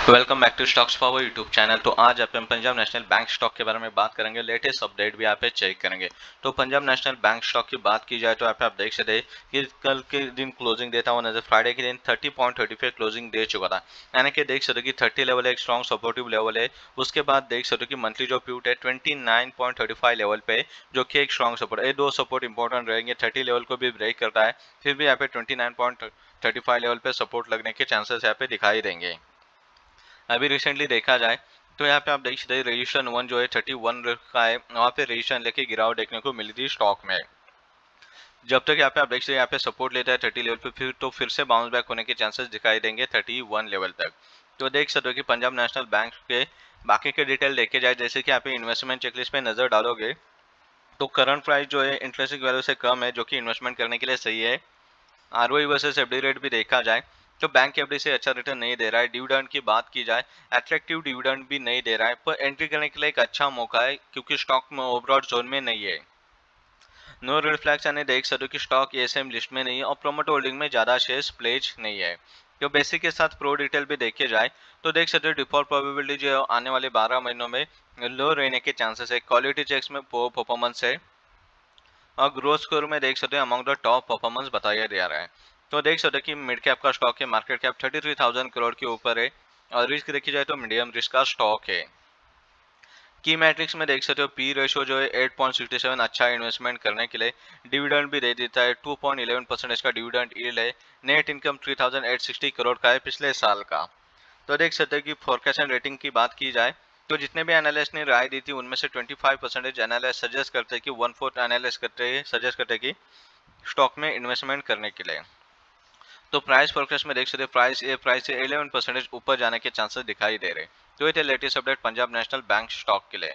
Welcome back to stocks power YouTube channel तो आज अपन पंजाब नेशनल बैंक स्टॉक के बारे में बात करेंगे। लेटेस्ट अपडेट भी यहाँ पे चेक करेंगे। तो पंजाब नेशनल बैंक स्टॉक की बात की जाए तो यहाँ पे आप देख सकते कि कल के दिन क्लोजिंग देता हुआ नज़र फ्राइडे के दिन 30.35 क्लोजिंग दे चुका था। यानी कि देख सकते हो कि 30 लेवल एक स्ट्रॉन्ग सपोर्टिव लेवल है। उसके बाद देख सकते हो कि मंथली जो प्यूट है twenty nine point thirty five level पे, जो कि एक स्ट्रॉन्ग सपोर्ट ये दो सपोर्ट इंपॉर्टेंट रहेंगे। थर्टी लेवल को भी ब्रेक करता है, फिर भी यहाँ पे ट्वेंटी थर्टी फाइव लेवल पे सपोर्ट लगने के चांसेस यहाँ पे दिखाई देंगे। अभी रिसेंटली देखा जाए तो यहाँ पे आप देख सकते रजिस्ट्रेशन वन जो है थर्टी वन का है, वहाँ पे रजिस्ट्रेशन लेके गिरावट देखने को मिली थी स्टॉक में। जब तक यहाँ पे आप देख सकते यहाँ पे सपोर्ट लेता है थर्टी लेवल पे, फिर तो फिर से बाउंस बैक होने के चांसेस दिखाई देंगे थर्टी वन लेवल तक। तो देख सकते हो कि पंजाब नेशनल बैंक के बाकी के डिटेल देखे जाए, जैसे कि यहाँ पे इन्वेस्टमेंट चेकलिस्ट पे नज़र डालोगे तो करंट प्राइस जो है इंटरेस्ट वैल्यू से कम है, जो कि इन्वेस्टमेंट करने के लिए सही है। आर वर्सेस एफ़ रेट भी देखा जाए तो बैंक एफडी से अच्छा रिटर्न नहीं दे रहा है डिविडेंड की बात की जाए अट्रैक्टिव डिविडेंड भी नहीं दे रहा है, पर एंट्री करने के लिए एक अच्छा मौका है, क्योंकि स्टॉक में ओवरऑल जोन में नहीं है। नो रिफ्लैक्स यानी देख सकते हो कि स्टॉक एम लिस्ट में नहीं है और प्रोमोट होल्डिंग में ज़्यादा शेयर्स प्लेज नहीं है। जो बेसिक के साथ प्रो डिटेल भी देखे जाए तो देख सकते हो डिफ़ॉल्ट प्रोबेबिलिटी जो आने वाले 12 महीनों में लो रहने के चांसेस है। क्वालिटी चेक्स में पो परफॉर्मेंस है। और ग्रोथ स्कोर में देख सकते हो अमंग द टॉप परफॉर्मेंस बताया जा रहा है। तो देख सकते कि मिड कैप का स्टॉक है market cap thirty three thousand crore के ऊपर है। और रिस्क देखी जाए तो मीडियम रिस्क का स्टॉक है। की मैट्रिक्स में देख सकते हो पी रेशो जो है 8.67 अच्छा इन्वेस्टमेंट करने के लिए डिविडेंड भी दे देता है। 2.11 परसेंट इसका डिविडेंड ईल्ड है। नेट इनकम 3860 करोड़ का है पिछले साल का। तो देख सकते हैं कि एंड रेटिंग की बात की जाए तो जितने भी एनालिस्ट ने राय दी थी, उनमें से 25 परसेंटेज एनालिस्ट सजेस्ट करते हैं कि वन फोर्थ एनालिस्ट करते सजेस्ट करते हैं कि स्टॉक में इन्वेस्टमेंट करने के लिए। तो प्राइस फोरकास्ट में देख सकते प्राइस ए प्राइस से 11 परसेंटेज ऊपर जाने के चांसेस दिखाई दे रहे तो ये थे latest update Punjab national bank stock के लिए।